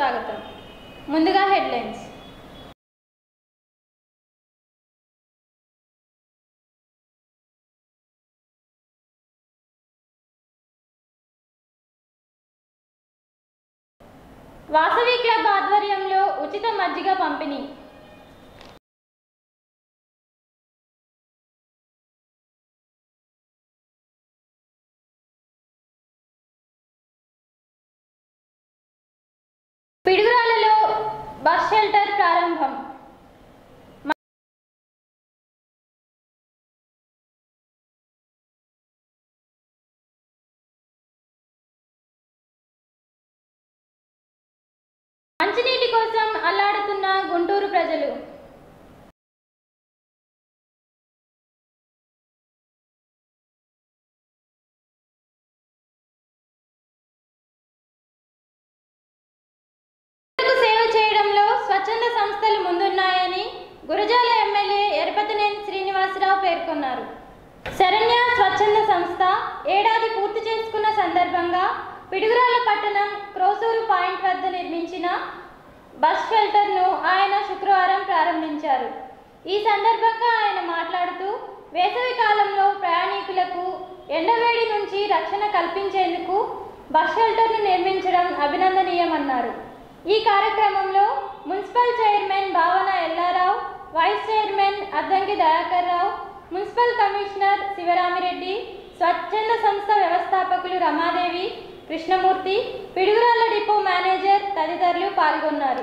స్వాగతం. ముందుగా headlines. Vasavi club ఆధ్వర్యంలో ఉచిత మజ్జిగ పంపిణీ. బస్ షెల్టర్ ప్రారంభం పిడుగురాల పట్టణం క్రోసూరు పాయింట్ వద్ద నిర్మించిన బస్ షెల్టర్ను ఆయన శుక్రవారం ప్రారంభించారు. ఈ సందర్భంగా ఆయన మాట్లాడుతూ వేసవి కాలంలో ప్రయాణికులకు ఎండవేడి నుంచి రక్షణ కల్పించేందుకు బస్ షెల్టర్ను నిర్మించడం అభినందనీయమన్నారు. ఈ కార్యక్రమంలో municipal chairman Bhavana Ellarao vice chairman Addanki Dayakar Rao municipal commissioner Sivaramireddy స్వచ్ఛంద సంస్థ వ్యవస్థాపకులు రమాదేవి కృష్ణమూర్తి పిడుగురాళ్ళ డిపో మేనేజర్ తదితరులు పాల్గొన్నారు.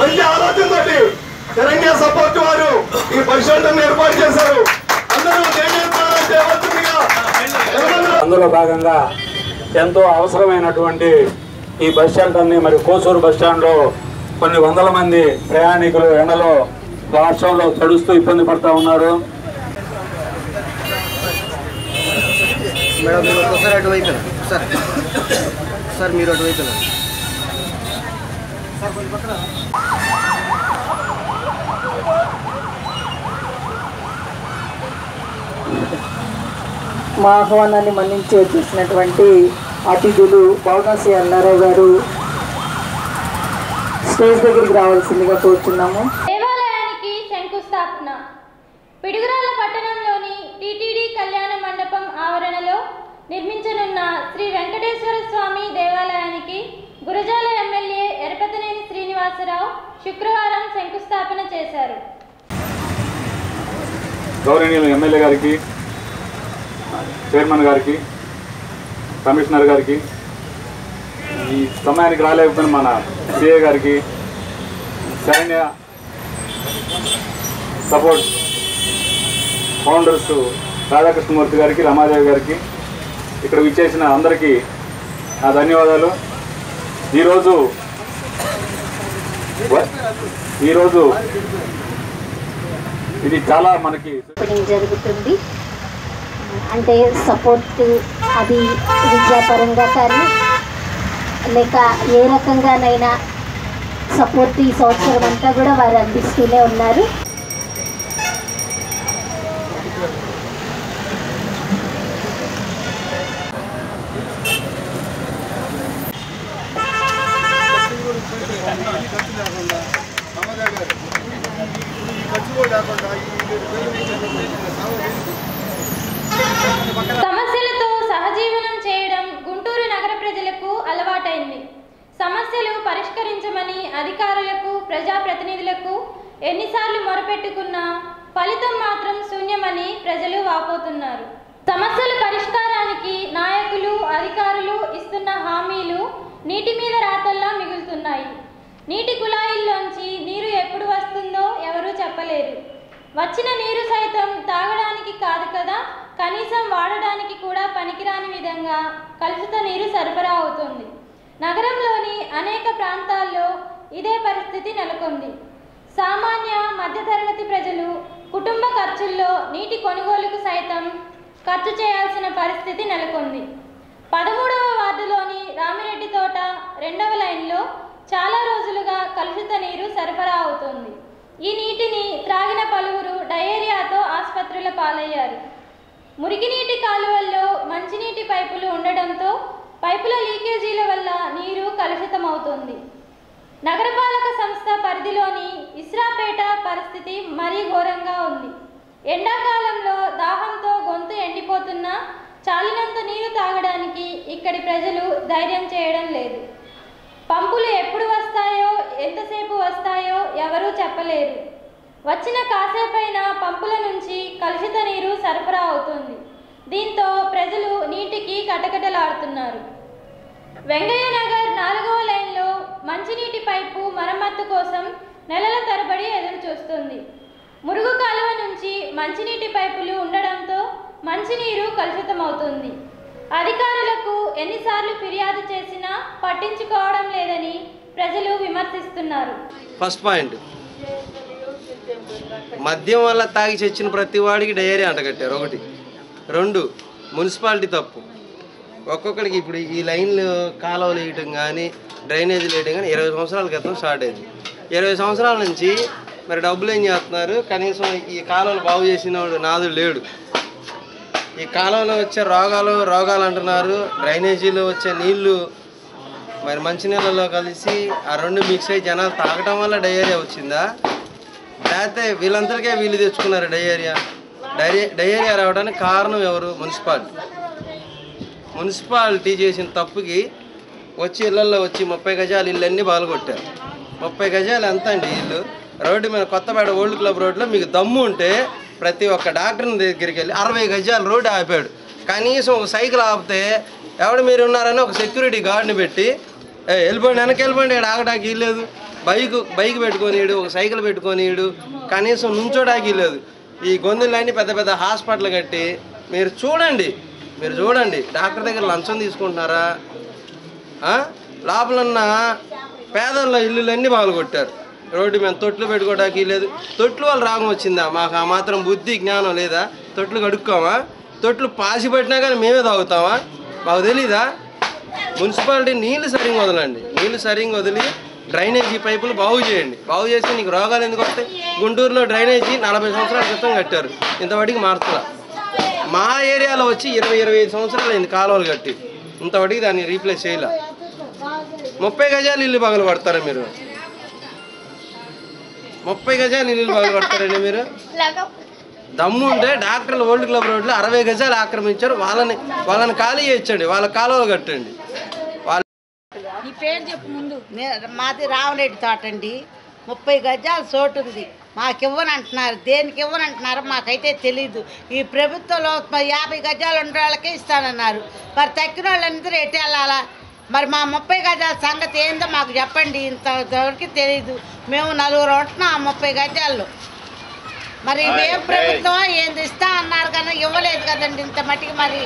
మంచి ఆలోచనతోటి తెలంగాణ సపోర్ట్ వారు ఈ పరిశోధన ఏర్పాటు చేశారు. అందరూ జయజయత్వాలు చేయవలసిందిగా తెలంగాణ అందులో భాగంగా ఎంతో అవసరమైనటువంటి ఈ బస్ షెల్టర్ని మరి కోసూరు బస్ స్టాండ్లో కొన్ని వందల మంది ప్రయాణికులు ఎండలో వర్షంలో తడుస్తూ ఇబ్బంది పడుతూ ఉన్నారు. మేడం మీరు ఒకసారి అటువైపు సార్. సార్ మీరు అటువైపు మా ఆహ్వానాన్ని మన్నించి వచ్చేసినటువంటి అతిథులు పౌర్ణశ్రీ అన్నారావు గారు స్టేజ్ దగ్గరికి రావాల్సిందిగా కోరుతున్నాము దేవాలయానికి శంకుస్థాపన. పిడుగురాళ్ళ పట్టణంలోని టిటిడి కళ్యాణ మండపం ఆవరణలో నిర్మించనున్న శ్రీ వెంకటేశ్వర స్వామి దేవాలయానికి గురజాల ఎమ్మెల్యే ఎరపతనేని శ్రీనివాసరావు శుక్రవారం శంకుస్థాపన చేశారు. గౌరవనీయులు ఎమ్మెల్యే గారికి చైర్మన్ గారికి కమిషనర్ గారికి ఈ సమయానికి రాలేకపోయిన మన సిఏ గారికి సైన్య సపోర్ట్ ఫౌండర్స్ రాధాకృష్ణమూర్తి గారికి రమాదేవి గారికి ఇక్కడ విచ్చేసిన అందరికీ నా ధన్యవాదాలు. ఈరోజు ఈరోజు ఇది చాలా మనకి జరుగుతుంది? అంటే సపోర్ట్ అది విద్యాపరంగా కానీ లేక ఏ రకంగానైనా సపోర్ట్ ఈ సంవత్సరం అంతా కూడా వారు అందిస్తూనే ఉన్నారు సమస్యలతో సహజీవనం చేయడం గుంటూరు నగర ప్రజలకు అలవాటైంది సమస్యలు పరిష్కరించమని అధికారులకు ప్రజాప్రతినిధులకు ఎన్నిసార్లు మొరపెట్టుకున్నా ఫలితం మాత్రం శూన్యమని ప్రజలు వాపోతున్నారు. సమస్యల పరిష్కారానికి నాయకులు అధికారులు ఇస్తున్న హామీలు నీటి మీద రాతల్లా మిగులుతున్నాయి. నీటి కుళాయిల్లోంచి నీరు ఎప్పుడు వస్తుందో ఎవరూ చెప్పలేరు. వచ్చిన నీరు సైతం తాగడానికి కాదు కదా కనీసం వాడడానికి కూడా పనికిరాని విధంగా కలుషిత నీరు సరఫరా అవుతుంది. నగరంలోని అనేక ప్రాంతాల్లో ఇదే పరిస్థితి నెలకొంది. సామాన్య మధ్యతరగతి ప్రజలు కుటుంబ ఖర్చుల్లో నీటి కొనుగోలుకు సైతం ఖర్చు చేయాల్సిన పరిస్థితి నెలకొంది. పదమూడవ వార్డులోని రామిరెడ్డి తోట రెండవ లైన్లో చాలా రోజులుగా కలుషిత నీరు సరఫరా అవుతోంది. ఈ నీటిని త్రాగిన పలువురు డయేరియాతో ఆసుపత్రుల పాలయ్యారు. మురికినీటి కాలువల్లో మంచినీటి పైపులు ఉండడంతో పైపుల లీకేజీల వల్ల నీరు కలుషితమవుతుంది. నగరపాలక సంస్థ పరిధిలోని ఇస్రాపేట పరిస్థితి మరీ ఘోరంగా ఉంది. ఎండాకాలంలో దాహంతో గొంతు ఎండిపోతున్నా చాలినంత నీరు తాగడానికి ఇక్కడి ప్రజలు ధైర్యం చేయడం లేదు. పంపులు ఎప్పుడు వస్తాయో ఎంతసేపు వస్తాయో ఎవరూ చెప్పలేరు. వచ్చిన కాసేపైన పంపుల నుంచి కలుషిత నీరు సరఫరా అవుతుంది. దీంతో ప్రజలు నీటికి కటకటలాడుతున్నారు. వెంకయ్య నగర్ నాలుగవ లైన్లో మంచినీటి పైపు మరమ్మత్తు కోసం నెలల తరబడి ఎదురు చూస్తుంది మురుగు కాలువ నుంచి మంచినీటి పైపులు ఉండడంతో మంచినీరు కలుషితమవుతుంది. అధికారులకు ఎన్నిసార్లు ఫిర్యాదు చేసినా పట్టించుకోవడం లేదని ప్రజలు విమర్శిస్తున్నారు. First point. మద్యం వల్ల తాగి చచ్చిన ప్రతి వాడికి డయేరియా అంటగట్టారు. ఒకటి. రెండు. మున్సిపాలిటీ తప్పు. ఒక్కొక్కడికి ఇప్పుడు ఈ లైన్లు కాలువలు వేయటం కానీ డ్రైనేజీలు వేయటం కానీ ఇరవై సంవత్సరాల క్రితం స్టార్ట్ అయింది. ఇరవై సంవత్సరాల నుంచి మరి డబ్బులు ఏం చేస్తున్నారు? కనీసం ఈ కాలువలు బాగు చేసిన వాడు నాదు లేడు. ఈ కాలువలో వచ్చే రోగాలు రోగాలు అంటున్నారు. డ్రైనేజీలో వచ్చే నీళ్ళు మరి మంచినీళ్ళలో కలిసి ఆ రెండు మిక్స్ అయ్యి జనాలు తాగటం వల్ల డయేరియా వచ్చిందా? లేకపోతే వీళ్ళందరికీ వీళ్ళు తెచ్చుకున్నారు డయేరియా? డయే డయేరియా రావడానికి కారణం ఎవరు? మున్సిపాలిటీ. మున్సిపాలిటీ చేసిన తప్పుకి వచ్చి ఇళ్ళల్లో వచ్చి ముప్పై గజాలు ఇళ్ళన్నీ బాలగొట్టారు. ముప్పై గజాలు ఎంత అండి ఇల్లు? రోడ్డు మీద కొత్తపేట ఓల్డ్ క్లబ్ రోడ్లో మీకు దమ్ము ఉంటే ప్రతి ఒక్క డాక్టర్ని దగ్గరికి వెళ్ళి అరవై గజాలు రోడ్డు ఆపాడు. కనీసం ఒక సైకిల్ ఆపితే ఎవడు మీరు ఉన్నారని ఒక సెక్యూరిటీ గార్డ్ని పెట్టి వెళ్ళిపోండి వెనక్కి వెళ్ళిపోండి ఇక్కడ ఆగడానికి ఇల్లేదు బైక్ బైక్ పెట్టుకొనిడు ఒక సైకిల్ పెట్టుకొనిడు కనీసం నుంచోడానికి ఇల్లేదు ఈ గొంతులన్నీ పెద్ద పెద్ద హాస్పిటల్ కట్టి మీరు చూడండి మీరు చూడండి డాక్టర్ దగ్గర లంచం తీసుకుంటున్నారా? లోపలన్న పేదల ఇల్లులన్నీ కొట్టారు రోడ్డు మీద తొట్లు పెట్టుకోవడానికి లేదు. తొట్లు వాళ్ళు రాగం వచ్చిందా? మాకు ఆ మాత్రం బుద్ధి జ్ఞానం లేదా? తొట్లు కడుక్కోమా? తొట్లు పాసి పెట్టినా కానీ మేమే తాగుతామా? మాకు తెలీదా? మున్సిపాలిటీ నీళ్ళు సరిగ్గా వదలండి. నీళ్ళు సరిగ్గా వదిలి డ్రైనేజీ పైపులు బాగు చేయండి. బాగు చేస్తే నీకు రోగాలు ఎందుకు వస్తాయి? గుంటూరులో డ్రైనేజీ నలభై సంవత్సరాల క్రితం కట్టారు. ఇంతవాటికి మార్చలా మా ఏరియాలో వచ్చి ఇరవై ఇరవై ఐదు సంవత్సరాలు అయింది కాలువలు కట్టి. ఇంతవరకు దాన్ని రీప్లేస్ చేయలే. ముప్పై గజాలు ఇల్లు పగలు పడతారా మీరు? ముప్పై గజాలు ఇల్లు పగలు పడతారండి మీరు? దమ్ము ఉంటే డాక్టర్లు ఓల్డ్ క్లబ్ రోడ్లో అరవై గజాలు ఆక్రమించారు. వాళ్ళని వాళ్ళని ఖాళీ చేయించండి. వాళ్ళ కాలువలు కట్టండి. వాళ్ళ పేరు చెప్పు ముందు. మాది రామరెడ్డి తోట అండి. ముప్పై గజాలు చోటు ఉంది మాకు ఇవ్వనంటున్నారు దేనికి ఇవ్వనంటున్నారో మాకైతే తెలీదు. ఈ ప్రభుత్వంలో యాభై గజాలు ఉండే వాళ్ళకే ఇస్తానన్నారు. మరి తక్కిన వాళ్ళందరూ ఎటు వెళ్ళాలా? మరి మా ముప్పై గజాల సంగతి ఏందో మాకు చెప్పండి ఇంతవరకు తెలీదు. మేము నలుగురు ఉంటున్నాం ఆ ముప్పై గజాల్లో. మరి ఏం ప్రభుత్వం ఏంది ఇస్తా అన్నారు కానీ ఇవ్వలేదు కదండి ఇంత మట్టికి మరి.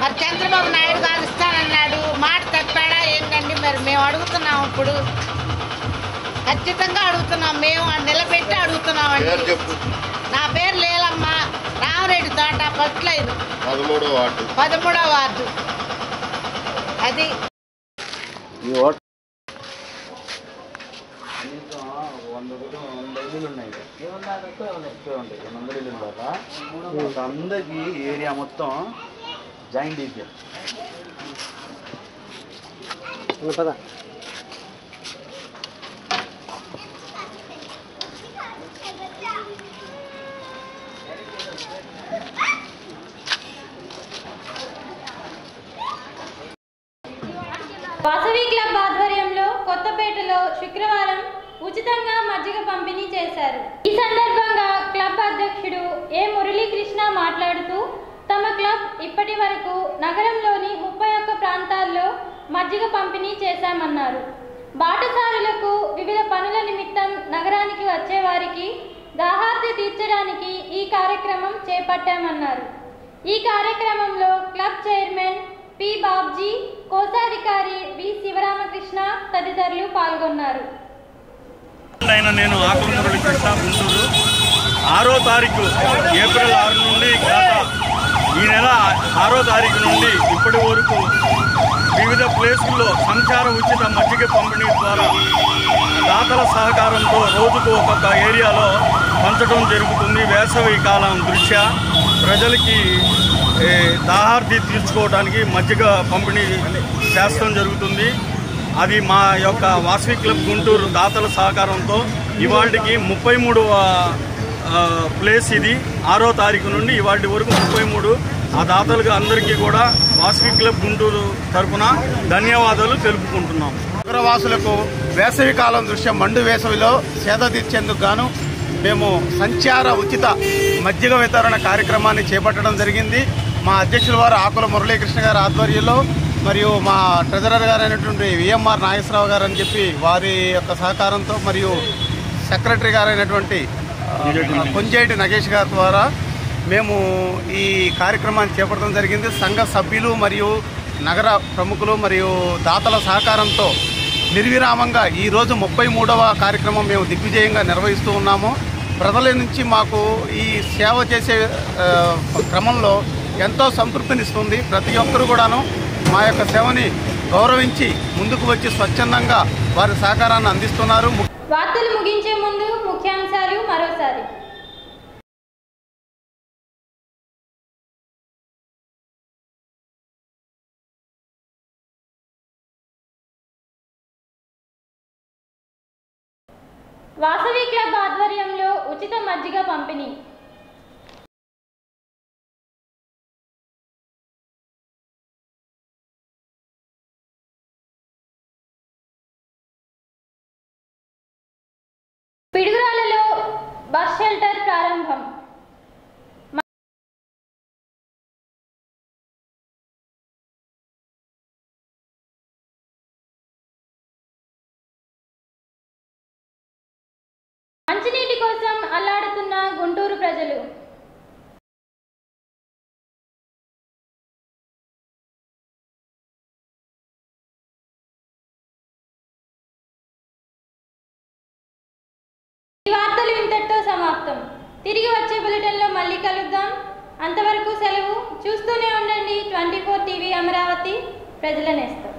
మరి చంద్రబాబు నాయుడు గారు ఇస్తానన్నాడు మాట తప్పాడా ఏంటండి మరి మేము అడుగుతున్నాం ఇప్పుడు. ఖచ్చితంగా అడుగుతున్నాం. మేము ఆ నిలబెట్టి అడుగుతున్నామండి. నా పేరు లేలమ్మ. రామరెడ్డి తోట ఫస్ట్ లైన్ పదమూడో వార్డు. పదమూడవ వార్డు. అది అందరికి ఏరియా మొత్తం జాయింట్ డీపీఎల్ వాసవి క్లబ్ ఆధ్వర్యంలో కొత్తపేటలో శుక్రవారం ఉచితంగా మజ్జిగ పంపిణీ చేశారు. ఈ సందర్భంగా క్లబ్ అధ్యక్షుడు ఏ మురళీకృష్ణ మాట్లాడుతూ తమ క్లబ్ ఇప్పటి వరకు నగరంలోని ముప్పై ఒక్క ప్రాంతాల్లో మజ్జిగ పంపిణీ చేశామన్నారు. బాటసారులకు వివిధ పనుల నిమిత్తం నగరానికి వచ్చేవారికి దాహార్తి తీర్చడానికి ఈ కార్యక్రమం చేపట్టామన్నారు. ఈ కార్యక్రమంలో క్లబ్ చైర్మన్ పి బాబ్జీ కోశాధికారి వి శివరామకృష్ణ తదితరులు పాల్గొన్నారు. నేను ఆకుల కృష్ణ గుంటూరు. ఆరో తారీఖు ఏప్రిల్ ఆరు నుండి గత ఈ నెల ఆరో తారీఖు నుండి ఇప్పటి వరకు వివిధ ప్లేసుల్లో సంచార ఉచిత మజ్జిగ పంపిణీ ద్వారా దాతల సహకారంతో రోజుకు ఒక్కొక్క ఏరియాలో పంచడం జరుగుతుంది వేసవి కాలం దృష్ట్యా. ప్రజలకి దాహార్తి తీర్చుకోవడానికి మజ్జిగ పంపిణీ చేస్తాం జరుగుతుంది. అది మా యొక్క వాసవి క్లబ్ గుంటూరు దాతల సహకారంతో ఇవాళకి ముప్పై మూడు ప్లేస్ ఇది. ఆరో తారీఖు నుండి ఇవాటి వరకు ముప్పై మూడు. ఆ దాతలకు అందరికీ కూడా వాసవి క్లబ్ గుంటూరు తరపున ధన్యవాదాలు తెలుపుకుంటున్నాం. నగరవాసులకు వేసవి కాలం దృశ్యం మండు వేసవిలో సేద తీర్చేందుకు గాను మేము సంచార ఉచిత మజ్జిగ వితరణ కార్యక్రమాన్ని చేపట్టడం జరిగింది. మా అధ్యక్షుల వారు ఆకుల మురళీకృష్ణ గారి ఆధ్వర్యంలో మరియు మా ట్రెజరర్ గారు అయినటువంటి విఎంఆర్ నాగేశ్వరరావు గారు అని చెప్పి వారి యొక్క సహకారంతో మరియు సెక్రటరీ గారైనటువంటి కొంజేటి నగేష్. గారి ద్వారా మేము ఈ కార్యక్రమాన్ని చేపట్టడం జరిగింది. సంఘ సభ్యులు మరియు నగర ప్రముఖులు మరియు దాతల సహకారంతో నిర్విరామంగా ఈరోజు ముప్పై మూడవ కార్యక్రమం మేము దిగ్విజయంగా నిర్వహిస్తూ ఉన్నాము. ప్రజల నుంచి మాకు ఈ సేవ చేసే క్రమంలో ఎంతో సంతృప్తినిస్తుంది. ప్రతి ఒక్కరు కూడాను మా యొక్క సేవని గౌరవించి ముందుకు వచ్చి స్వచ్ఛందంగా వారి సహకారాన్ని అందిస్తున్నారు. వార్తలు ముగించే ముందు ముఖ్యాంశాలు మరోసారి. వాసవి క్లబ్ ఆధ్వర్యంలో ఉచిత మజ్జిగ పంపిణీ. పిడుగురాలలో బస్ షెల్టర్ ప్రారంభం. కోసం అల్లాడుతున్న గుంటూరు ప్రజలు. ఈ వార్తలు ఇంతటితో సమాప్తం. తిరిగి వచ్చే బులెటిన్లో మళ్ళీ కలుద్దాం. అంతవరకు సెలవు. చూస్తూనే ఉండండి ట్వంటీ ఫోర్ టీవీ అమరావతి. ప్రజల నేస్తం.